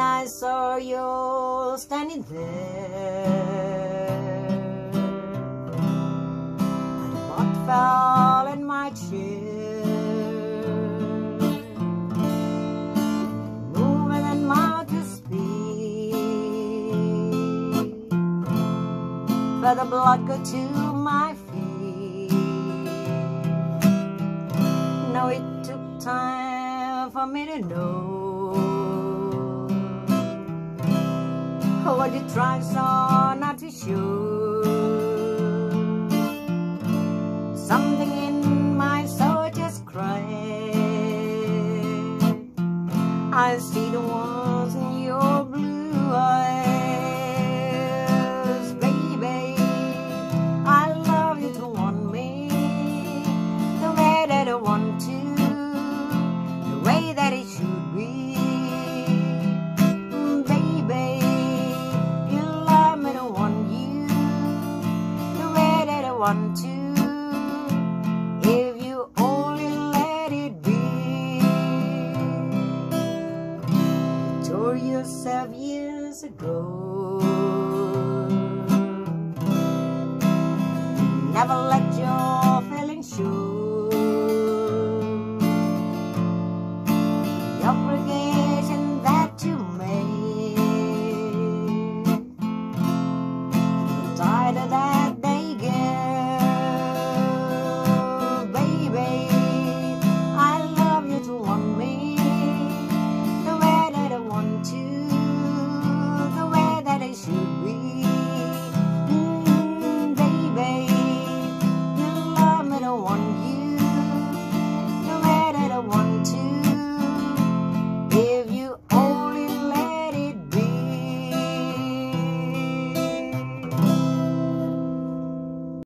I saw you standing there. And what fell in my chair. Moving in mouth to speak. For the blood go to my feet. No, it took time for me to know. All the trials are not sure Something in my soul just cries. I see the ones in your blue One to if you only let it be. You tore yourself years ago. Never let your feelings show.